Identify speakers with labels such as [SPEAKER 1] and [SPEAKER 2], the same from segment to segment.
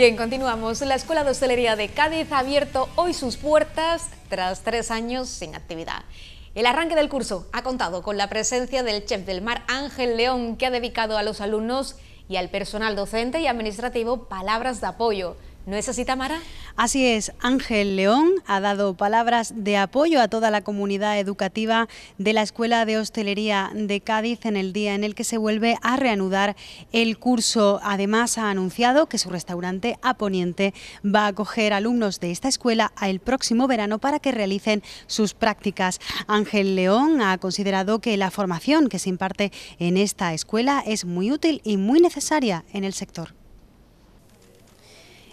[SPEAKER 1] Bien, continuamos. La Escuela de Hostelería de Cádiz ha abierto hoy sus puertas tras tres años sin actividad. El arranque del curso ha contado con la presencia del chef del mar Ángel León, que ha dedicado a los alumnos y al personal docente y administrativo palabras de apoyo. ¿No es así, Tamara?
[SPEAKER 2] Así es, Ángel León ha dado palabras de apoyo a toda la comunidad educativa de la Escuela de Hostelería de Cádiz en el día en el que se vuelve a reanudar el curso. Además, ha anunciado que su restaurante A va a acoger alumnos de esta escuela el próximo verano para que realicen sus prácticas. Ángel León ha considerado que la formación que se imparte en esta escuela es muy útil y muy necesaria en el sector.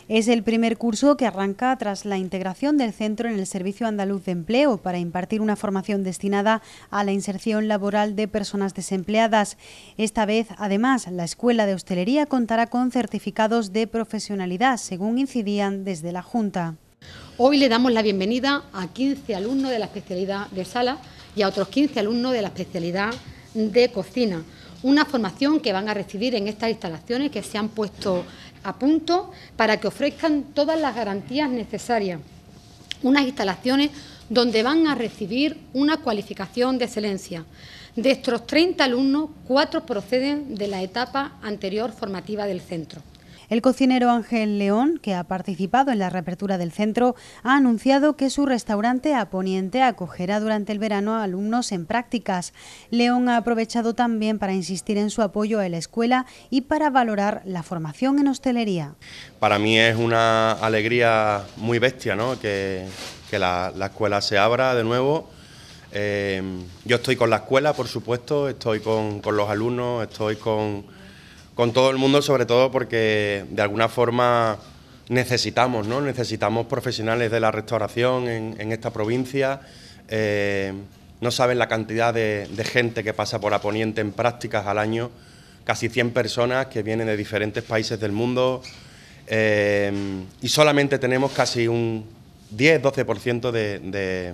[SPEAKER 2] Es el primer curso que arranca tras la integración del centro en el Servicio Andaluz de Empleo para impartir una formación destinada a la inserción laboral de personas desempleadas. Esta vez, además, la Escuela de Hostelería contará con certificados de profesionalidad, según incidían desde la Junta.
[SPEAKER 3] Hoy le damos la bienvenida a 15 alumnos de la especialidad de sala y a otros 15 alumnos de la especialidad de cocina. Una formación que van a recibir en estas instalaciones que se han puesto a punto para que ofrezcan todas las garantías necesarias. Unas instalaciones donde van a recibir una cualificación de excelencia. De estos 30 alumnos, cuatro proceden de la etapa anterior formativa del centro.
[SPEAKER 2] El cocinero Ángel León, que ha participado en la reapertura del centro, ha anunciado que su restaurante a Poniente acogerá durante el verano a alumnos en prácticas. León ha aprovechado también para insistir en su apoyo a la escuela y para valorar la formación en hostelería.
[SPEAKER 4] Para mí es una alegría muy bestia ¿no? que, la, escuela se abra de nuevo. Eh, yo estoy con la escuela, por supuesto, estoy con los alumnos, estoy con con todo el mundo, sobre todo porque de alguna forma necesitamos, ¿no? Necesitamos profesionales de la restauración en, esta provincia. Eh, no saben la cantidad de, gente que pasa por Aponiente en prácticas al año, casi 100 personas que vienen de diferentes países del mundo eh, y solamente tenemos casi un 10-12% de, de,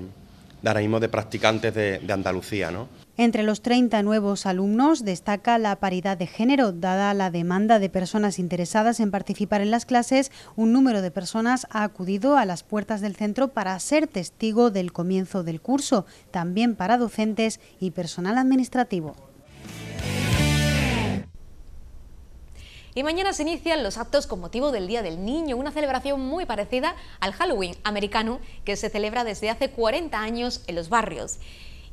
[SPEAKER 4] de, practicantes de Andalucía. ¿no?
[SPEAKER 2] Entre los 30 nuevos alumnos destaca la paridad de género. Dada la demanda de personas interesadas en participar en las clases, un número de personas ha acudido a las puertas del centro para ser testigo del comienzo del curso, también para docentes y personal administrativo.
[SPEAKER 1] Y mañana se inician los actos con motivo del Día del Niño, una celebración muy parecida al Halloween americano que se celebra desde hace 40 años en los barrios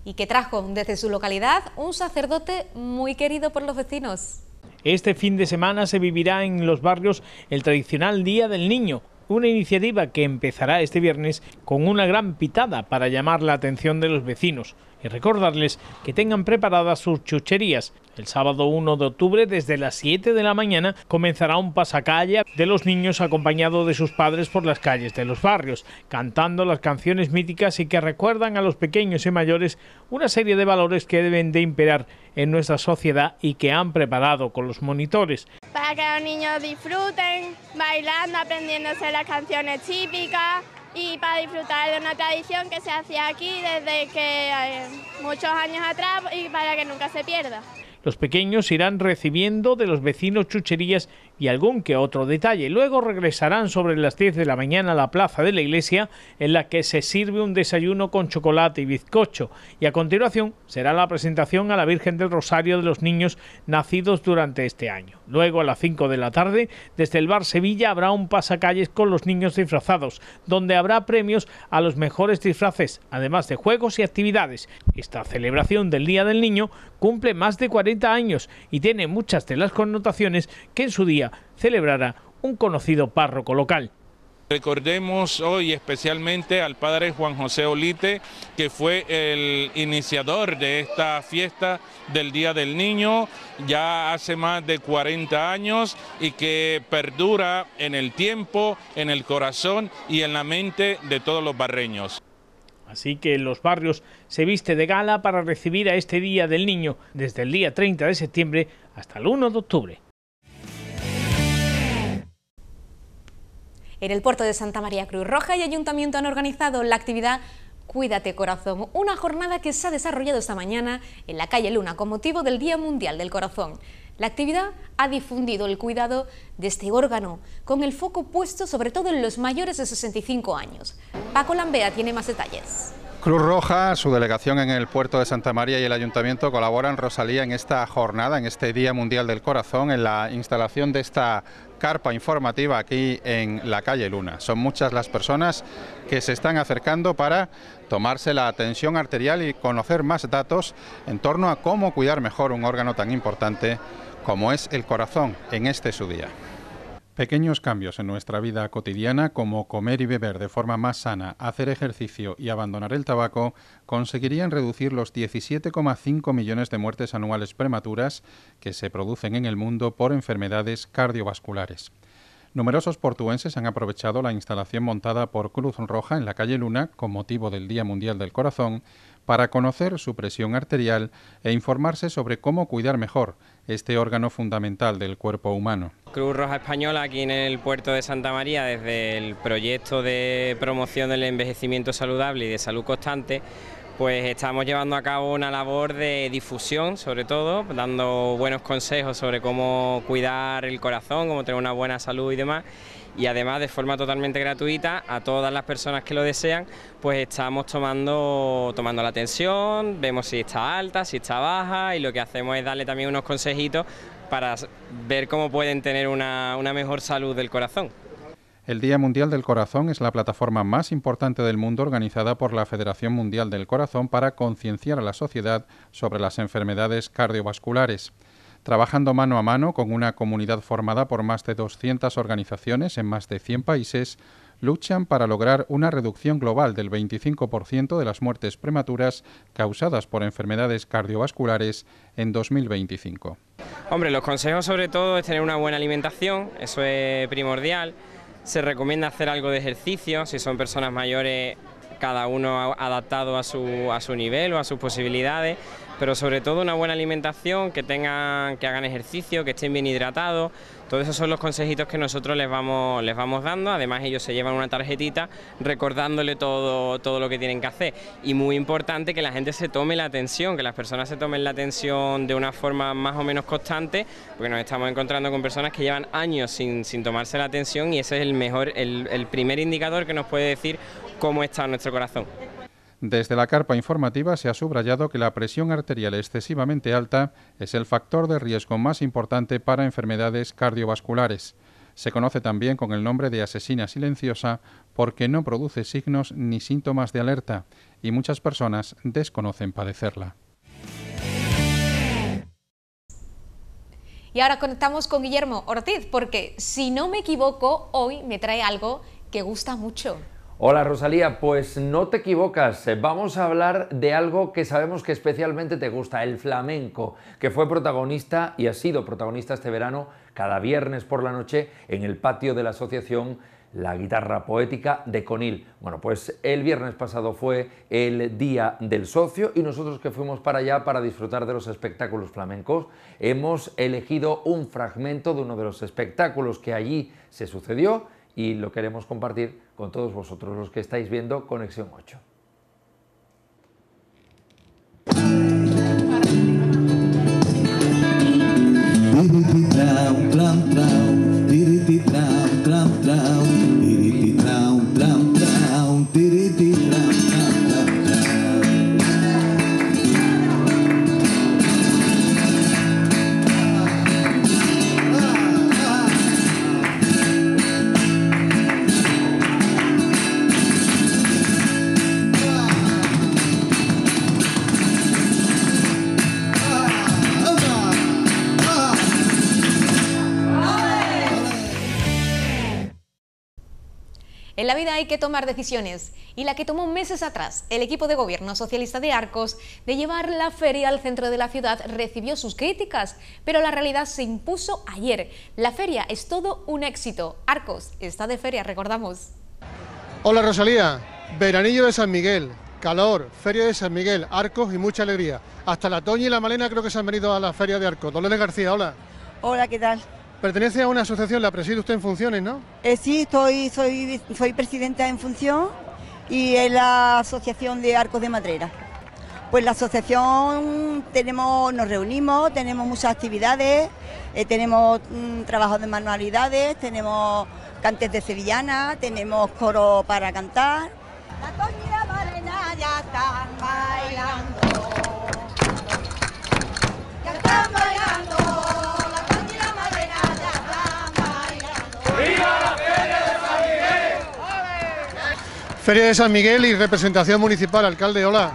[SPEAKER 1] y que trajo desde su localidad un sacerdote muy querido por los vecinos.
[SPEAKER 5] Este fin de semana se vivirá en los barrios el tradicional Día del Niño, una iniciativa que empezará este viernes con una gran pitada para llamar la atención de los vecinos y recordarles que tengan preparadas sus chucherías. El sábado 1 de octubre, desde las 7 de la mañana, comenzará un pasacalle de los niños acompañado de sus padres por las calles de los barrios, cantando las canciones míticas y que recuerdan a los pequeños y mayores una serie de valores que deben de imperar en nuestra sociedad y que han preparado con los monitores.
[SPEAKER 6] Para que los niños disfruten, bailando, aprendiéndose las canciones típicas, y para disfrutar de una tradición que se hacía aquí desde que eh, muchos años atrás y para que nunca se pierda.
[SPEAKER 5] Los pequeños irán recibiendo de los vecinos chucherías y algún que otro detalle. Luego regresarán sobre las 10 de la mañana a la plaza de la iglesia en la que se sirve un desayuno con chocolate y bizcocho y a continuación será la presentación a la Virgen del Rosario de los niños nacidos durante este año. Luego a las 5 de la tarde desde el bar Sevilla habrá un pasacalles con los niños disfrazados donde habrá premios a los mejores disfraces además de juegos y actividades. Esta celebración del Día del Niño cumple más de 40 años y tiene muchas de las connotaciones que en su día celebrará un conocido párroco local.
[SPEAKER 7] Recordemos hoy especialmente al padre Juan José Olite, que fue el iniciador de esta fiesta del Día del Niño ya hace más de 40 años y que perdura en el tiempo, en el corazón y en la mente de todos los barreños.
[SPEAKER 5] Así que en los barrios se viste de gala para recibir a este Día del Niño desde el día 30 de septiembre hasta el 1 de octubre.
[SPEAKER 1] En el puerto de Santa María Cruz Roja y Ayuntamiento han organizado la actividad Cuídate Corazón, una jornada que se ha desarrollado esta mañana en la calle Luna con motivo del Día Mundial del Corazón. La actividad ha difundido el cuidado de este órgano, con el foco puesto sobre todo en los mayores de 65 años. Paco Lambea tiene más detalles.
[SPEAKER 8] Cruz Roja, su delegación en el puerto de Santa María y el ayuntamiento colaboran, Rosalía, en esta jornada, en este Día Mundial del Corazón, en la instalación de esta carpa informativa aquí en la calle Luna. Son muchas las personas que se están acercando para tomarse la tensión arterial y conocer más datos en torno a cómo cuidar mejor un órgano tan importante como es el corazón en este su día. Pequeños cambios en nuestra vida cotidiana, como comer y beber de forma más sana, hacer ejercicio y abandonar el tabaco, conseguirían reducir los 17,5 millones de muertes anuales prematuras que se producen en el mundo por enfermedades cardiovasculares. Numerosos portuenses han aprovechado la instalación montada por Cruz Roja en la calle Luna con motivo del Día Mundial del Corazón para conocer su presión arterial e informarse sobre cómo cuidar mejor este órgano fundamental del cuerpo humano.
[SPEAKER 9] Cruz Roja Española aquí en el puerto de Santa María desde el proyecto de promoción del envejecimiento saludable y de salud constante pues estamos llevando a cabo una labor de difusión, sobre todo, dando buenos consejos sobre cómo cuidar el corazón, cómo tener una buena salud y demás. Y además, de forma totalmente gratuita, a todas las personas que lo desean, pues estamos tomando, tomando la tensión, vemos si está alta, si está baja, y lo que hacemos es darle también unos consejitos para ver cómo pueden tener una, una mejor salud del corazón.
[SPEAKER 8] El Día Mundial del Corazón es la plataforma más importante del mundo organizada por la Federación Mundial del Corazón para concienciar a la sociedad sobre las enfermedades cardiovasculares. Trabajando mano a mano con una comunidad formada por más de 200 organizaciones en más de 100 países, luchan para lograr una reducción global del 25% de las muertes prematuras causadas por enfermedades cardiovasculares en 2025.
[SPEAKER 9] Hombre, los consejos sobre todo es tener una buena alimentación, eso es primordial se recomienda hacer algo de ejercicio, si son personas mayores, cada uno adaptado a su, a su nivel o a sus posibilidades, pero sobre todo una buena alimentación, que tengan, que hagan ejercicio, que estén bien hidratados. Todos esos son los consejitos que nosotros les vamos, les vamos dando. Además ellos se llevan una tarjetita recordándole todo, todo lo que tienen que hacer. Y muy importante que la gente se tome la atención, que las personas se tomen la atención de una forma más o menos constante, porque nos estamos encontrando con personas que llevan años sin, sin tomarse la atención y ese es el mejor, el, el primer indicador que nos puede decir cómo está nuestro corazón.
[SPEAKER 8] Desde la carpa informativa se ha subrayado que la presión arterial excesivamente alta es el factor de riesgo más importante para enfermedades cardiovasculares. Se conoce también con el nombre de asesina silenciosa porque no produce signos ni síntomas de alerta y muchas personas desconocen padecerla.
[SPEAKER 1] Y ahora conectamos con Guillermo Ortiz porque, si no me equivoco, hoy me trae algo que gusta mucho.
[SPEAKER 10] Hola Rosalía, pues no te equivocas, vamos a hablar de algo que sabemos que especialmente te gusta, el flamenco, que fue protagonista y ha sido protagonista este verano cada viernes por la noche en el patio de la asociación La Guitarra Poética de Conil. Bueno, pues el viernes pasado fue el Día del Socio y nosotros que fuimos para allá para disfrutar de los espectáculos flamencos, hemos elegido un fragmento de uno de los espectáculos que allí se sucedió y lo queremos compartir con todos vosotros los que estáis viendo Conexión 8.
[SPEAKER 1] Que tomar decisiones y la que tomó meses atrás el equipo de gobierno socialista de Arcos de llevar la feria al centro de la ciudad recibió sus críticas, pero la realidad se impuso ayer. La feria es todo un éxito. Arcos está de feria, recordamos.
[SPEAKER 11] Hola Rosalía, veranillo de San Miguel, calor, feria de San Miguel, Arcos y mucha alegría. Hasta la Toña y la Malena creo que se han venido a la feria de Arcos. Dolores García, hola.
[SPEAKER 12] Hola, ¿qué tal?
[SPEAKER 11] Pertenece a una asociación, la preside usted en funciones, ¿no?
[SPEAKER 12] Eh, sí, estoy, soy, soy presidenta en función y es la Asociación de Arcos de Madrera. Pues la asociación tenemos, nos reunimos, tenemos muchas actividades, eh, tenemos mm, trabajos de manualidades, tenemos cantes de sevillana, tenemos coro para cantar. La la Marena ya están bailando. Ya Feria de San
[SPEAKER 11] Miguel y representación municipal, alcalde, hola.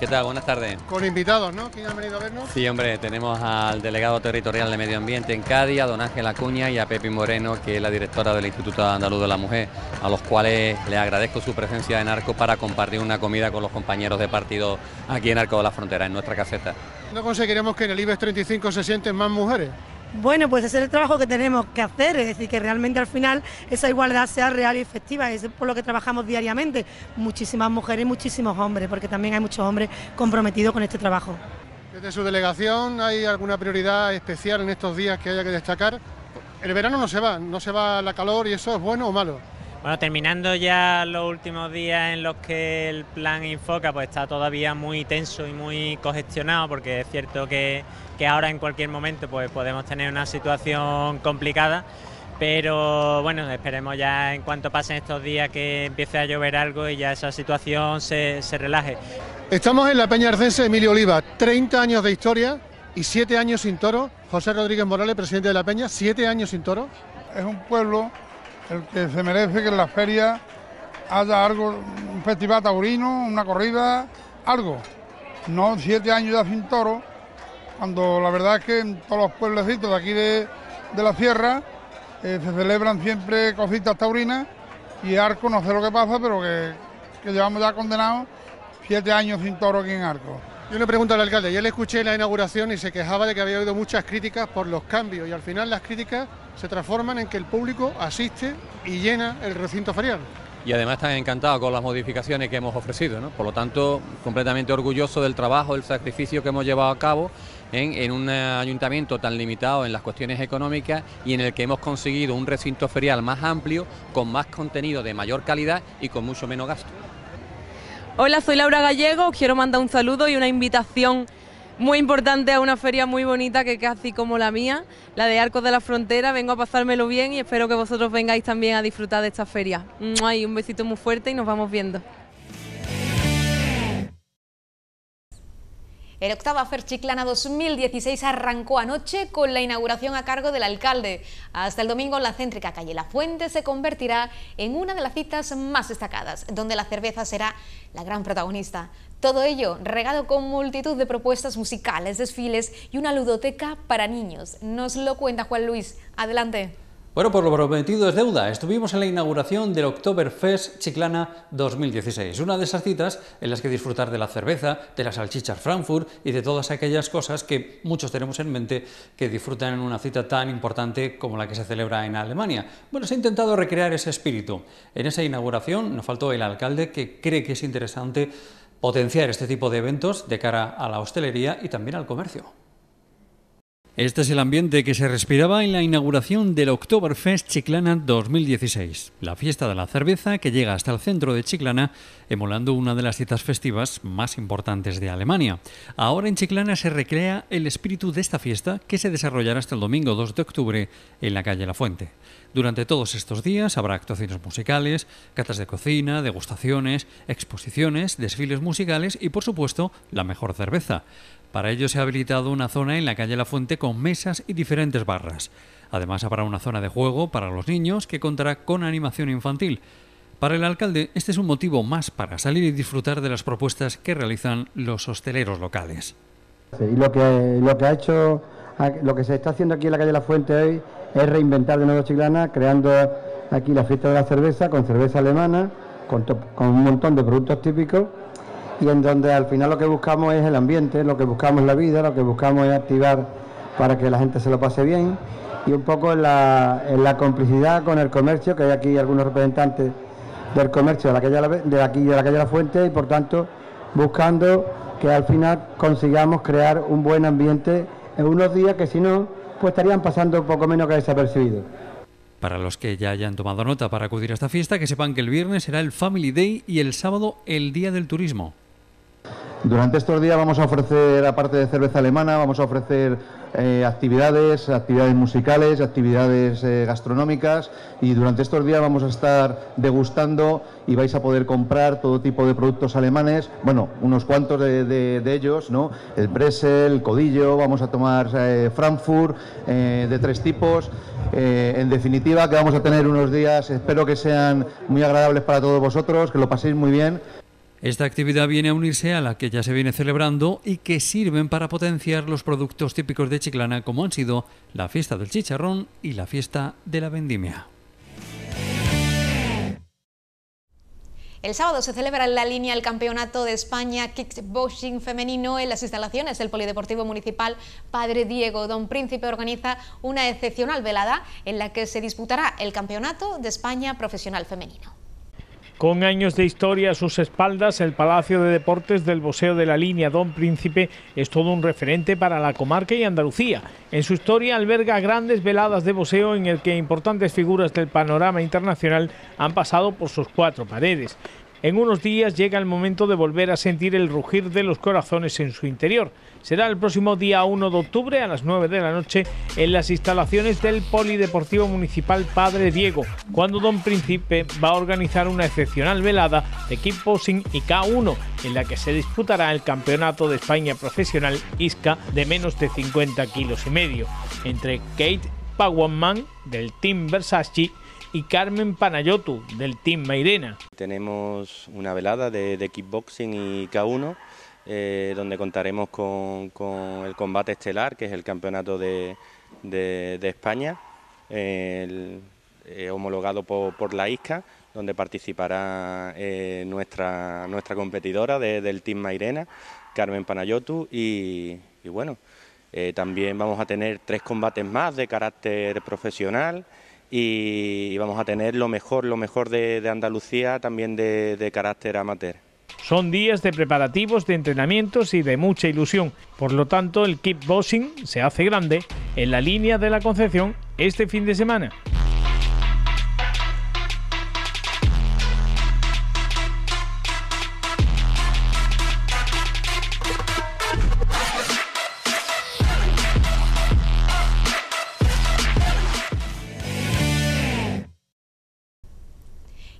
[SPEAKER 13] ¿Qué tal? Buenas tardes.
[SPEAKER 11] Con invitados, ¿no? ¿Quién ha venido a vernos?
[SPEAKER 13] Sí, hombre, tenemos al delegado territorial de Medio Ambiente en Cádiz, a don Ángel Acuña y a Pepi Moreno, que es la directora del Instituto Andaluz de la Mujer, a los cuales le agradezco su presencia en Arco para compartir una comida con los compañeros de partido aquí en Arco de la Frontera, en nuestra caseta.
[SPEAKER 11] ¿No conseguiremos que en el IBEX 35 se sienten más mujeres?
[SPEAKER 14] Bueno, pues ese es el trabajo que tenemos que hacer, es decir, que realmente al final esa igualdad sea real y efectiva, es por lo que trabajamos diariamente, muchísimas mujeres y muchísimos hombres, porque también hay muchos hombres comprometidos con este trabajo.
[SPEAKER 11] Desde su delegación, ¿hay alguna prioridad especial en estos días que haya que destacar? El verano no se va, no se va la calor y eso es bueno o malo.
[SPEAKER 15] Bueno, terminando ya los últimos días en los que el plan Infoca pues está todavía muy tenso y muy congestionado, porque es cierto que que ahora en cualquier momento pues podemos tener una situación complicada, pero bueno, esperemos ya en cuanto pasen estos días que empiece a llover algo y ya esa situación se, relaje.
[SPEAKER 11] Estamos en la Peña Arcense Emilio Oliva, 30 años de historia y 7 años sin toro. José Rodríguez Morales, presidente de la Peña, 7 años sin toro.
[SPEAKER 16] Es un pueblo el que se merece que en la feria haya algo, un festival taurino, una corrida, algo. No siete años ya sin toro, cuando la verdad es que en todos los pueblecitos de aquí de, la sierra eh, se celebran siempre cositas taurinas y Arco no sé lo que pasa, pero que, llevamos ya condenados siete años sin toro aquí en Arco.
[SPEAKER 11] Yo le pregunto al alcalde, yo le escuché la inauguración y se quejaba de que había oído muchas críticas por los cambios y al final las críticas se transforman en que el público asiste y llena el recinto ferial
[SPEAKER 13] y además están encantados con las modificaciones que hemos ofrecido. ¿no? Por lo tanto, completamente orgulloso del trabajo, del sacrificio que hemos llevado a cabo en, un ayuntamiento tan limitado en las cuestiones económicas y en el que hemos conseguido un recinto ferial más amplio, con más contenido de mayor calidad y con mucho menos gasto.
[SPEAKER 17] Hola, soy Laura Gallego, quiero mandar un saludo y una invitación muy importante a una feria muy bonita que casi como la mía, la de Arcos de la Frontera. Vengo a pasármelo bien y espero que vosotros vengáis también a disfrutar de esta feria. Un besito muy fuerte y nos vamos viendo.
[SPEAKER 1] El octava Fer Chiclana 2016 arrancó anoche con la inauguración a cargo del alcalde. Hasta el domingo la céntrica calle La Fuente se convertirá en una de las citas más destacadas, donde la cerveza será la gran protagonista. Todo ello regado con multitud de propuestas musicales, desfiles y una ludoteca para niños. Nos lo cuenta Juan Luis. Adelante.
[SPEAKER 18] Bueno, por lo prometido es deuda. Estuvimos en la inauguración del Oktoberfest Chiclana 2016, una de esas citas en las que disfrutar de la cerveza, de las salchichas Frankfurt y de todas aquellas cosas que muchos tenemos en mente que disfrutan en una cita tan importante como la que se celebra en Alemania. Bueno, se ha intentado recrear ese espíritu. En esa inauguración nos faltó el alcalde que cree que es interesante potenciar este tipo de eventos de cara a la hostelería y también al comercio. Este es el ambiente que se respiraba en la inauguración del Oktoberfest Chiclana 2016, la fiesta de la cerveza que llega hasta el centro de Chiclana, emulando una de las citas festivas más importantes de Alemania. Ahora en Chiclana se recrea el espíritu de esta fiesta que se desarrollará hasta el domingo 2 de octubre en la calle La Fuente. Durante todos estos días habrá actuaciones musicales, catas de cocina, degustaciones, exposiciones, desfiles musicales y por supuesto la mejor cerveza. Para ello se ha habilitado una zona en la calle La Fuente con mesas y diferentes barras. Además habrá una zona de juego para los niños que contará con animación infantil. Para el alcalde, este es un motivo más para salir y disfrutar de las propuestas que realizan los hosteleros locales.
[SPEAKER 19] y lo que, lo que ha hecho, lo que se está haciendo aquí en la calle La Fuente hoy es reinventar de nuevo Chiclana, creando aquí la fiesta de la cerveza con cerveza alemana, con un montón de productos típicos y en donde al final lo que buscamos es el ambiente, lo que buscamos es la vida, lo que buscamos es activar para que la gente se lo pase bien y un poco en la, complicidad con el comercio, que hay aquí algunos representantes del comercio de, la calle, de aquí de la calle La Fuente y por tanto buscando que al final consigamos crear un buen ambiente en unos días que si no, pues estarían pasando un poco menos que desapercibidos.
[SPEAKER 18] Para los que ya hayan tomado nota para acudir a esta fiesta, que sepan que el viernes será el Family Day y el sábado el Día del Turismo.
[SPEAKER 20] Durante estos días vamos a ofrecer, aparte de cerveza alemana, vamos a ofrecer eh, actividades, actividades musicales, actividades eh, gastronómicas y durante estos días vamos a estar degustando y vais a poder comprar todo tipo de productos alemanes, bueno, unos cuantos de, ellos, ¿no? El Bresel, el Codillo, vamos a tomar eh, Frankfurt de tres tipos. en definitiva, que vamos a tener unos días, espero que sean muy agradables para todos vosotros, que lo paséis muy bien.
[SPEAKER 18] Esta actividad viene a unirse a la que ya se viene celebrando y que sirven para potenciar los productos típicos de Chiclana como han sido la fiesta del chicharrón y la fiesta de la vendimia.
[SPEAKER 1] El sábado se celebra en la línea el Campeonato de España Kickboxing Femenino en las instalaciones del Polideportivo Municipal Padre Diego. Don Príncipe organiza una excepcional velada en la que se disputará el Campeonato de España Profesional Femenino.
[SPEAKER 5] Con años de historia a sus espaldas, el Palacio de Deportes del Boseo de la Línea Don Príncipe es todo un referente para la comarca y Andalucía. En su historia alberga grandes veladas de boseo en el que importantes figuras del panorama internacional han pasado por sus cuatro paredes. En unos días llega el momento de volver a sentir el rugir de los corazones en su interior. Será el próximo día 1 de octubre a las 9 de la noche en las instalaciones del Polideportivo Municipal Padre Diego, cuando Don Príncipe va a organizar una excepcional velada de kickboxing y K1, en la que se disputará el Campeonato de España Profesional ISCA de menos de 50 kilos y medio, entre Kate Pawanman del Team Versace y Carmen Panayotu del Team Mairena.
[SPEAKER 4] Tenemos una velada de, kickboxing y K1 eh, donde contaremos con, el combate estelar, que es el campeonato de, España, eh, homologado por, la ISCA, donde participará eh, nuestra, nuestra competidora del Team Mairena, Carmen Panayotu, y, bueno, también vamos a tener tres combates más de carácter profesional y, vamos a tener lo mejor, lo mejor de, Andalucía también de, carácter amateur.
[SPEAKER 5] Son días de preparativos, de entrenamientos y de mucha ilusión. Por lo tanto, el kickboxing se hace grande en la línea de la Concepción este fin de semana.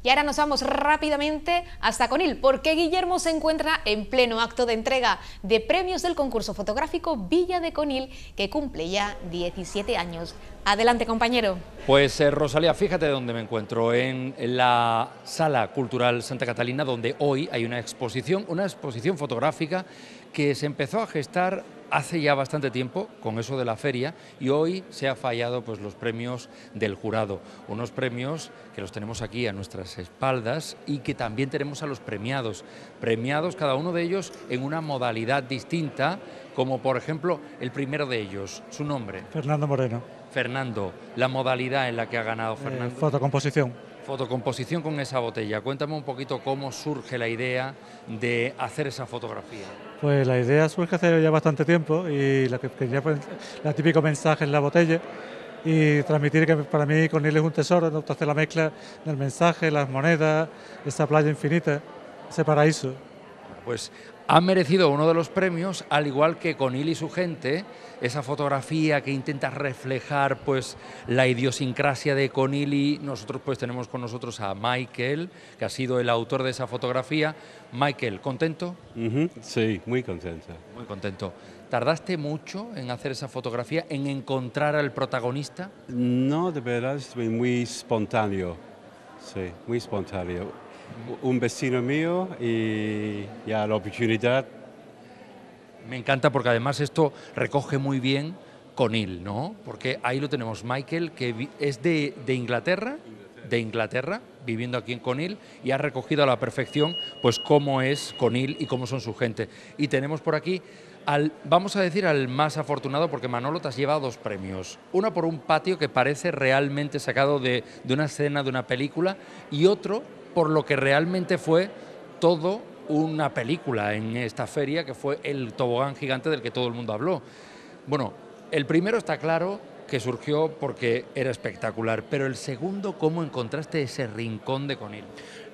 [SPEAKER 1] Y ahora nos vamos rápidamente hasta Conil, porque Guillermo se encuentra en pleno acto de entrega de premios del concurso fotográfico Villa de Conil, que cumple ya 17 años. Adelante, compañero.
[SPEAKER 10] Pues eh, Rosalía, fíjate dónde me encuentro, en la Sala Cultural Santa Catalina, donde hoy hay una exposición, una exposición fotográfica que se empezó a gestar hace ya bastante tiempo con eso de la feria y hoy se ha fallado pues los premios del jurado, unos premios que los tenemos aquí a nuestras espaldas y que también tenemos a los premiados, premiados cada uno de ellos en una modalidad distinta, como por ejemplo el primero de ellos, su nombre.
[SPEAKER 21] Fernando Moreno.
[SPEAKER 10] Fernando, la modalidad en la que ha ganado eh, Fernando.
[SPEAKER 21] fotocomposición
[SPEAKER 10] fotocomposición con esa botella. Cuéntame un poquito cómo surge la idea de hacer esa fotografía.
[SPEAKER 21] Pues la idea surge hace ya bastante tiempo y la que quería fue la típico mensaje en la botella y transmitir que para mí Cornel es un tesoro, ¿no? hacer la mezcla del mensaje, las monedas, esa playa infinita, ese paraíso.
[SPEAKER 10] Pues ha merecido uno de los premios, al igual que Conil y su gente, esa fotografía que intenta reflejar pues la idiosincrasia de Conili. Nosotros pues tenemos con nosotros a Michael, que ha sido el autor de esa fotografía. Michael, ¿contento?
[SPEAKER 22] Sí, muy contento.
[SPEAKER 10] Muy contento. ¿Tardaste mucho en hacer esa fotografía, en encontrar al protagonista?
[SPEAKER 22] No, de verdad, es muy espontáneo. Sí, muy espontáneo. Un vecino mío y ya la oportunidad
[SPEAKER 10] me encanta porque además esto recoge muy bien Conil, ¿no? Porque ahí lo tenemos, Michael, que es de, Inglaterra, de Inglaterra, viviendo aquí en Conil y ha recogido a la perfección pues cómo es Conil y cómo son su gente. Y tenemos por aquí al, vamos a decir al más afortunado porque Manolo te has llevado dos premios. Uno por un patio que parece realmente sacado de, de una escena de una película y otro por lo que realmente fue todo una película en esta feria que fue El tobogán gigante del que todo el mundo habló. Bueno, el primero está claro que surgió porque era espectacular, pero el segundo, ¿cómo encontraste ese rincón de Conil?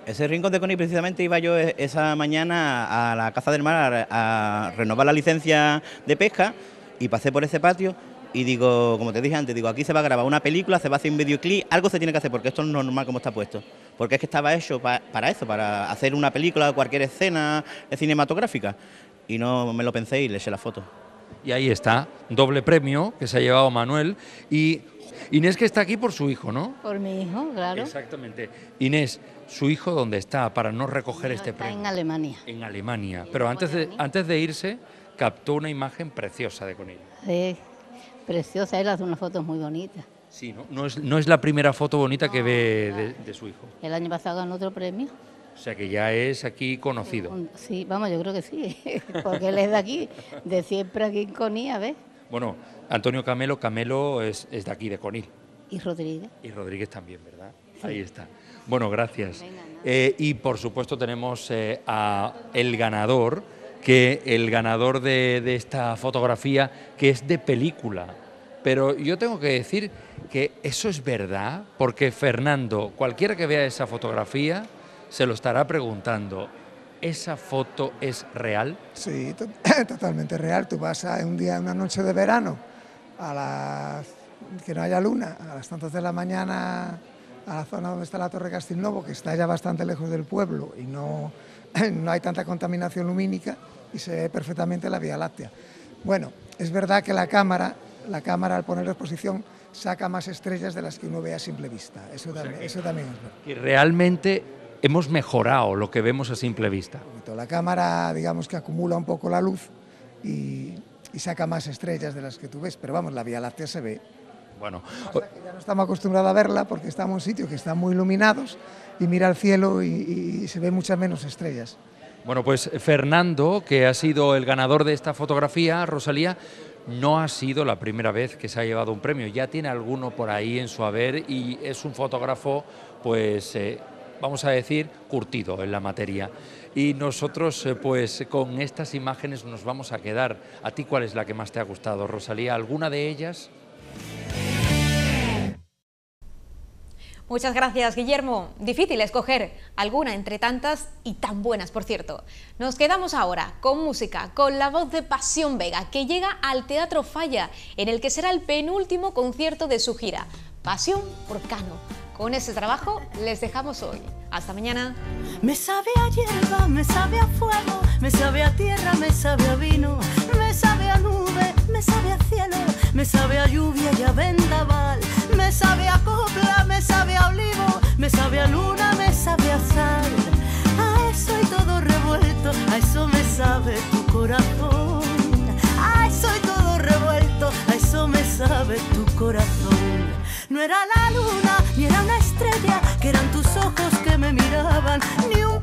[SPEAKER 23] Ese rincón de Conil precisamente iba yo e- esa mañana a la Caza del Mar a, a renovar la licencia de pesca y pasé por ese patio y digo, como te dije antes, digo, aquí se va a grabar una película, se va a hacer un videoclip, algo se tiene que hacer porque esto no es normal como está puesto. Porque es que estaba hecho pa- para eso, para hacer una película, cualquier escena cinematográfica. Y no me lo pensé y le eché la foto.
[SPEAKER 10] Y ahí está, doble premio que se ha llevado Manuel y Inés que está aquí por su hijo, ¿no?
[SPEAKER 24] Por mi hijo, claro.
[SPEAKER 10] Exactamente. Inés, ¿su hijo dónde está para no recoger este
[SPEAKER 24] Está
[SPEAKER 10] premio?
[SPEAKER 24] en Alemania.
[SPEAKER 10] En Alemania. Pero antes de, antes de irse, captó una imagen preciosa de Conil.
[SPEAKER 24] Es preciosa, él hace unas fotos muy bonitas.
[SPEAKER 10] Sí, ¿no? No es, no es la primera foto bonita que ve de, de su hijo.
[SPEAKER 24] El año pasado ganó otro premio.
[SPEAKER 10] O sea que ya es aquí conocido.
[SPEAKER 24] Sí, vamos, yo creo que sí, porque él es de aquí, de siempre aquí en Conía, ¿ves?
[SPEAKER 10] Bueno, Antonio Camelo, Camelo es, es de aquí, de Conil.
[SPEAKER 24] Y Rodríguez.
[SPEAKER 10] Y Rodríguez también, ¿verdad? Ahí está. Bueno, gracias. Eh, y por supuesto tenemos eh, a el ganador, que el ganador de, esta fotografía, que es de película. Pero yo tengo que decir que eso es verdad, porque Fernando, cualquiera que vea esa fotografía, se lo estará preguntando, ¿esa foto es real?
[SPEAKER 25] Sí, to- totalmente real. Tú vas a un día, una noche de verano, a las que no haya luna, a las tantas de la mañana, a la zona donde está la Torre Castilnovo, que está ya bastante lejos del pueblo y no, no hay tanta contaminación lumínica y se ve perfectamente la Vía Láctea. Bueno, es verdad que la cámara, la cámara al poner exposición saca más estrellas de las que uno ve a simple vista. Eso, también, eso también es verdad.
[SPEAKER 10] Que realmente hemos mejorado lo que vemos a simple vista.
[SPEAKER 25] La cámara, digamos que acumula un poco la luz y, y saca más estrellas de las que tú ves, pero vamos, la Vía Láctea se ve.
[SPEAKER 10] Bueno,
[SPEAKER 25] Ya no estamos acostumbrados a verla porque estamos en sitios que están muy iluminados y mira al cielo y, y se ven muchas menos estrellas.
[SPEAKER 10] Bueno, pues Fernando, que ha sido el ganador de esta fotografía, Rosalía, no ha sido la primera vez que se ha llevado un premio. Ya tiene alguno por ahí en su haber y es un fotógrafo, pues, eh, vamos a decir, curtido en la materia. Y nosotros, eh, pues, con estas imágenes nos vamos a quedar. ¿A ti cuál es la que más te ha gustado, Rosalía? ¿Alguna de ellas?
[SPEAKER 1] Muchas gracias, Guillermo. Difícil escoger alguna entre tantas y tan buenas, por cierto. Nos quedamos ahora con música, con la voz de Pasión Vega, que llega al Teatro Falla, en el que será el penúltimo concierto de su gira. Pasión por Cano. Con ese trabajo les dejamos hoy. Hasta mañana.
[SPEAKER 26] Me sabe a hierba, me sabe a fuego, me sabe a tierra, me sabe a vino, me sabe a nube, me sabe a cielo, me sabe a lluvia y a vendaval, me sabe a copla, me sabe a olivo, me sabe a luna, me sabe a sal. A eso y todo revuelto, a eso me sabe tu corazón. A eso y todo revuelto, a eso me sabe tu corazón. No era la luna, ni era una estrella, que eran tus ojos que me miraban, ni un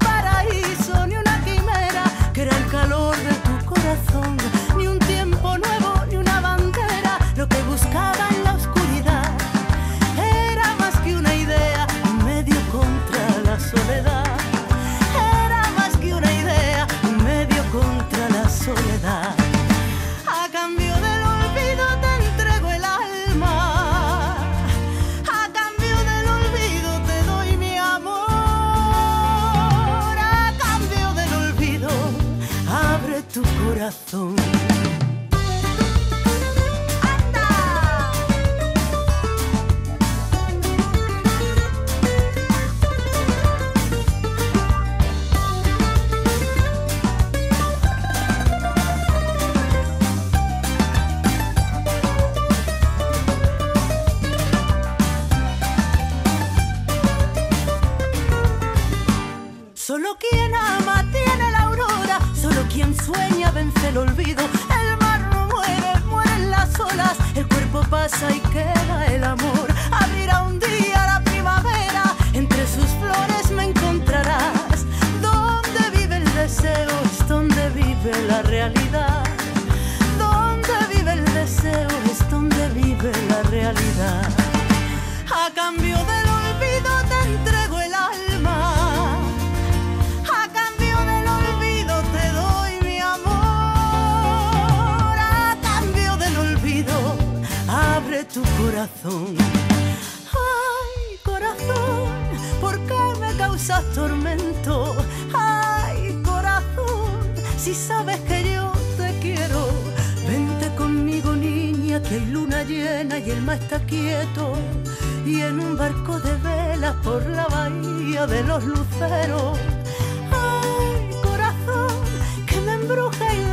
[SPEAKER 26] quien ama tiene la aurora, solo quien sueña vence el olvido. El mar no muere, mueren las olas, el cuerpo pasa y queda el amor. Abrirá un día la primavera, entre sus flores me encontrarás. Donde vive el deseo es donde vive la realidad. Donde vive el deseo es donde vive la realidad. A cambio del olvido te entrego Ay, corazón, ¿por qué me causas tormento. Ay, corazón, si sabes que yo te quiero, vente conmigo niña, que hay luna llena y el mar está quieto. Y en un barco de velas por la bahía de los luceros. Ay, corazón, que me embruja me